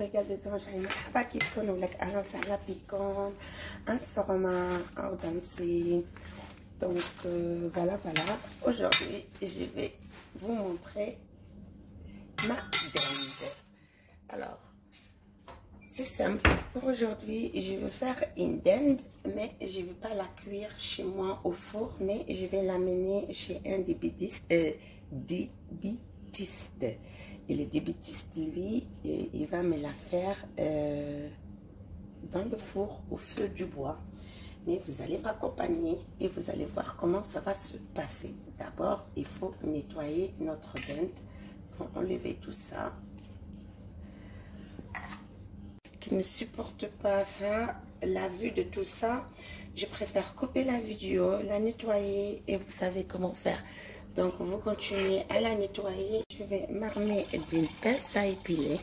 la cuisine de Régal des Anges. مرحبا كيفكم ولك أهلا وسهلا فيكم أنت صغما أو danser. Donc euh, voilà, voilà. Aujourd'hui, je vais vous montrer ma dinde. Alors, c'est simple. Pour aujourd'hui, je vais faire une dinde, mais je ne vais pas la cuire chez moi au four, mais je vais l'amener chez un débitiste. Euh, débitiste. Et le débitiste, lui, il va me la faire euh, dans le four au feu du bois. Mais vous allez m'accompagner et vous allez voir comment ça va se passer. D'abord, il faut nettoyer notre dinde. Il faut enlever tout ça. Qui ne supporte pas ça, la vue de tout ça, je préfère couper la vidéo, la nettoyer et vous savez comment faire. Donc, vous continuez à la nettoyer. Je vais m'armer d'une pince à épiler.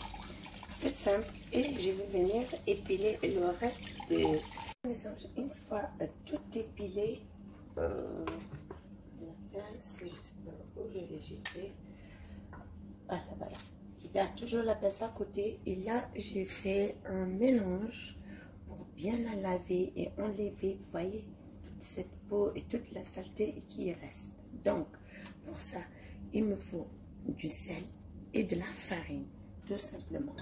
C'est simple. Et je vais venir épiler le reste de Une fois tout épilé, euh, la pince, je sais pas où je l'ai jeté. Voilà, voilà. Il y a toujours la pince à côté. Et là, j'ai fait un mélange pour bien la laver et enlever, vous voyez, toute cette peau et toute la saleté qui reste. Donc, pour ça, il me faut du sel et de la farine, tout simplement.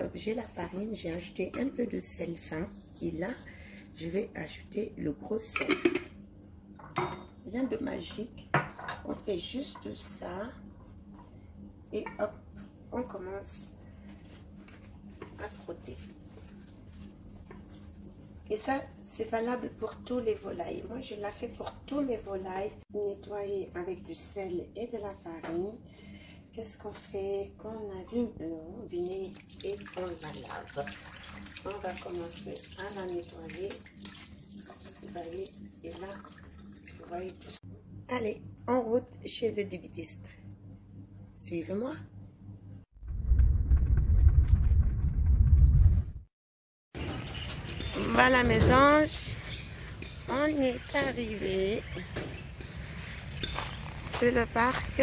Donc, j'ai la farine, j'ai ajouté un peu de sel fin. Et là, je vais ajouter le gros sel. Rien de magique. On fait juste ça. Et hop, on commence à frotter. Et ça, c'est valable pour tous les volailles. Moi, je la fais pour tous les volailles. Nettoyer avec du sel et de la farine. Qu'est-ce qu'on fait? On allume le vinaigre et on la lave. On va commencer à la nettoyer. Vous voyez, et là, vous voyez tout ça. Allez, en route chez le débitiste. Suivez-moi. Mes anges, on est arrivé. C'est le parc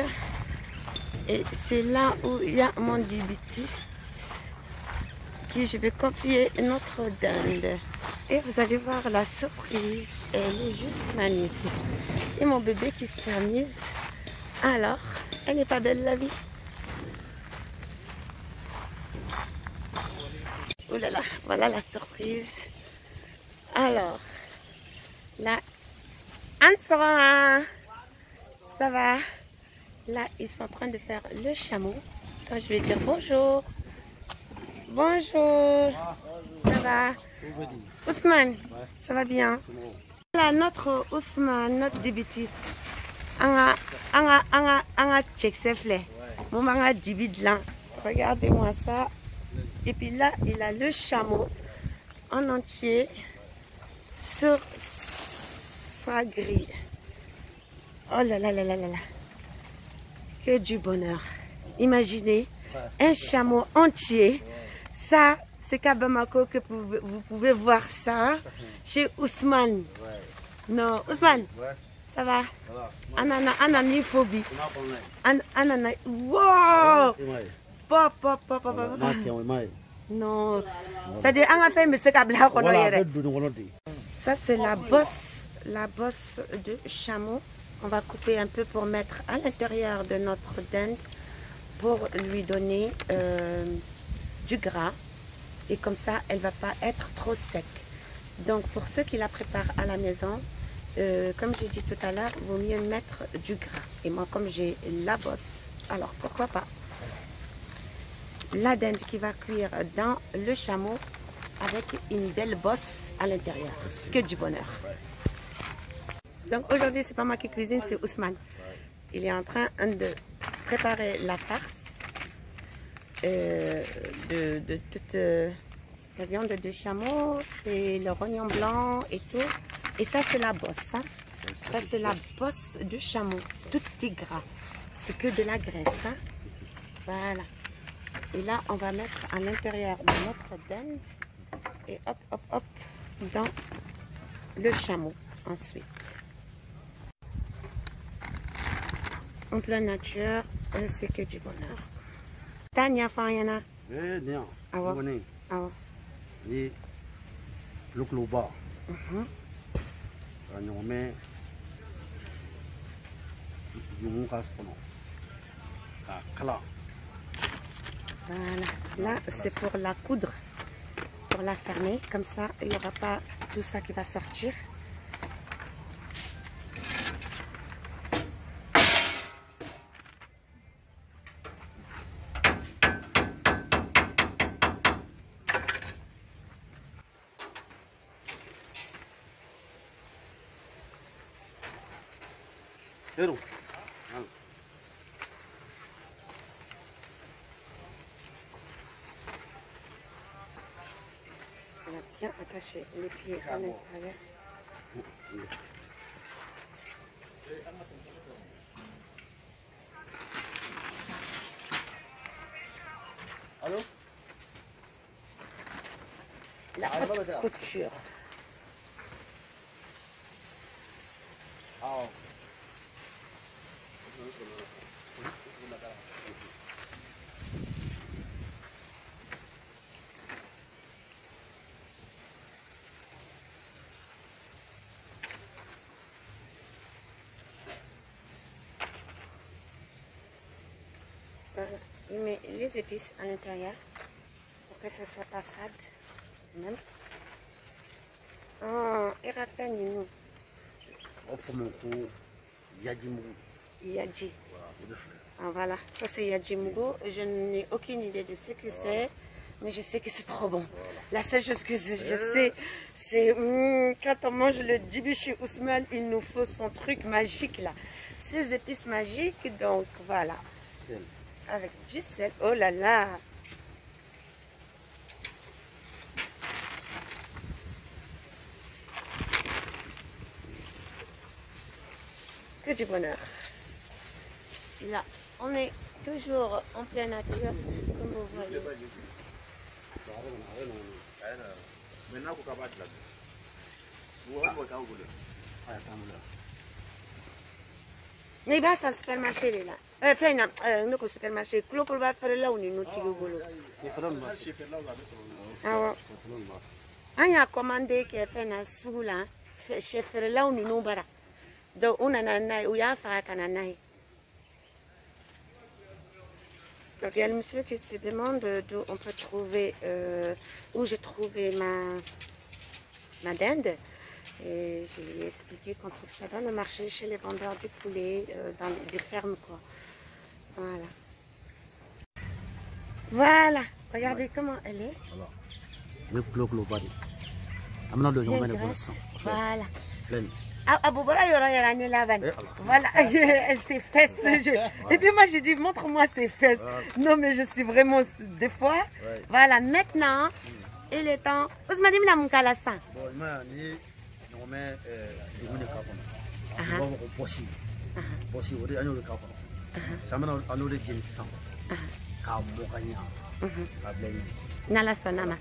et c'est là où il y a mon débitiste qui je vais confier notre dinde. Et vous allez voir la surprise, elle est juste magnifique. Et mon bébé qui s'amuse. Alors, elle n'est pas belle la vie Oh là là, voilà la surprise. Alors, là, Antoine, ça va? Là, ils sont en train de faire le chameau. Quand je vais dire bonjour. Bonjour. Ça va? Ousmane, ça va bien? Là, notre Ousmane, notre débutiste. Anga, anga, anga, anga, check Mon anga là. Regardez-moi ça. Et puis là, il a le chameau en entier sur sa grille. Oh là là là là là là. Que du bonheur. Imaginez un chameau entier. Ça, c'est qu'à Bamako que vous pouvez voir ça chez Ousmane. Non, Ousmane, ça va? Anana, ananiphobie. Anana, wow Pop, pop, pop, pop, pop. Non. C'est-à-dire, on a fait, mais c'est comme Ça, c'est la bosse, la bosse de chameau. On va couper un peu pour mettre à l'intérieur de notre dinde pour lui donner euh, du gras. Et comme ça, elle va pas être trop sec. Donc, pour ceux qui la préparent à la maison, euh, comme j'ai dit tout à l'heure, il vaut mieux mettre du gras. Et moi, comme j'ai la bosse, alors pourquoi pas? La dinde qui va cuire dans le chameau avec une belle bosse à l'intérieur. Que du bonheur. Donc aujourd'hui, c'est pas moi qui cuisine, c'est Ousmane. Il est en train de préparer la farce euh, de, toute euh, la viande de chameau et le rognon blanc et tout. Et ça, c'est la bosse. Hein. Ça, c'est la bosse de chameau. Tout est gras. C'est que de la graisse. Hein. Voilà. Et là, on va mettre à l'intérieur de notre dinde et hop, hop, hop, dans le chameau ensuite. En pleine nature, c'est que du bonheur. an ɲɛna Eh, Ni ye lokuloba Mhm. ka ɲɔgɔn mɛn yumu ka kɔnɔ k'a kala Voilà, là c'est pour la coudre, pour la fermer, comme ça il n'y aura pas tout ça qui va sortir. On a bien attaché les pieds à l'intérieur. Allô La Il met les épices à l'intérieur pour que ce ne soit pas fade. Même. Oh, et Raphaël, nous. Yadji. Ah, voilà, ça c'est Yadjimugo. Je n'ai aucune idée de ce que c'est, mais je sais que c'est trop bon. La seule chose que je sais, c'est hum, quand on mange le dibi chez Ousmane, il nous faut son truc magique là. Ces épices magiques, donc voilà. Avec du sel. Oh là là. Que du bonheur. Là, on est toujours en pleine nature, comme vous voyez. Maintenant, bolo. Mais bah, ça supermarché supermarché, nin ma. J'ai fait là, on va mettre sur le- Ah ouais. Sefere nin ma. an y'a commandé kɛ fɛn na sugu la sɛ feerelaw ninnu bara donc u nana n'a ye u y'a faga ka na n'a ye donc il y a le monsieur qui se demande d'où on peut trouver euh, où j'ai trouvé ma ma dinde et je lui ai expliqué qu'on trouve ça dans le marché chez les vendeurs du poulet euh, dans les- des fermes quoi voilà voilà regardez comment elle est de. De kɔnɔ grasse sisan. voilà nin. Ah, ah. Voilà, ses fesses. je- Et puis moi, je dis, montre-moi ses fesses. Non, mais je suis vraiment, des fois. Voilà, maintenant, il est temps. Ousmane, il m'a mon calassa. Bon, i ma ye ni ye ɲɔgɔn mɛn degun de k'a kɔnɔ. I Aha. b'a fɔ ko bɔsi. Bɔsi o de an y'o de k'a kɔnɔ. Sisan an bɛna an y'o de jeni sisan. K'a mɔ ka ɲa. K'a bila yen. Nala sonama.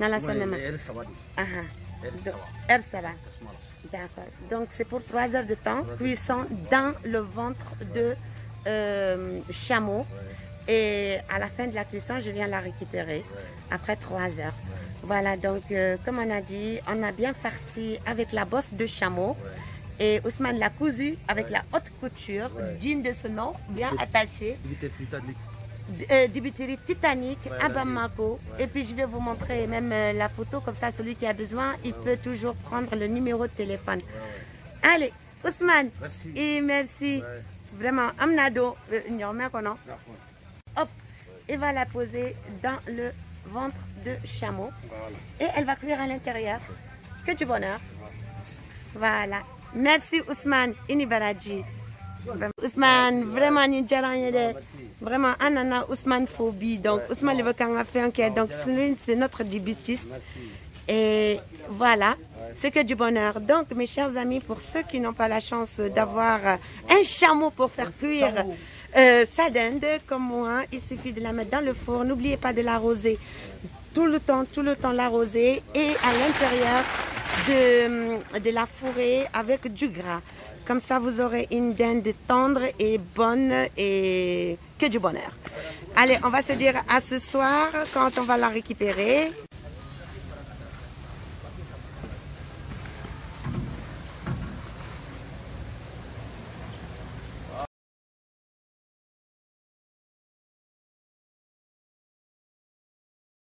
Nala Kuma sonama. ye ɛri saba de. Aha. Ɛri Donc, saba. D'accord. C'est pour 3 heures de temps, cuisson dans le ventre de euh, chameau. Et à la fin de la cuisson, je viens la récupérer après 3 heures. Voilà, donc, euh, comme on a dit, on a bien farci avec la bosse de chameau. Et Ousmane l'a cousu avec la haute couture, digne de ce nom, bien attaché. Dibite Titanic. Euh, Dibiteri Titanic Ouais, à ouais. Bamako. Et puis je vais vous montrer même euh, la photo, comme ça celui qui a besoin, il peut toujours prendre le numéro de téléphone. Allez, Ousmane, Merci. et merci. Vraiment, Amnado, euh, hop, et va la poser dans le ventre de chameau. Voilà. Et elle va cuire à l'intérieur. Que du bonheur. Voilà. Merci Ousmane Inibaraji. Ousmane, vraiment, ni. Vraiment, anana Ousmane phobie. Donc, Ousmane, a fait un quai. Donc, c'est notre dibutiste. Merci. Et voilà, c'est que du bonheur. Donc, mes chers amis, pour ceux qui n'ont pas la chance d'avoir un chameau pour faire cuire euh, sa dinde, comme moi, il suffit de la mettre dans le four. N'oubliez pas de l'arroser tout le temps, tout le temps l'arroser et à l'intérieur de, de la fourrer avec du gras. Comme ça, vous aurez une dinde tendre et bonne et que du bonheur. Allez, on va se dire à ce soir quand on va la récupérer.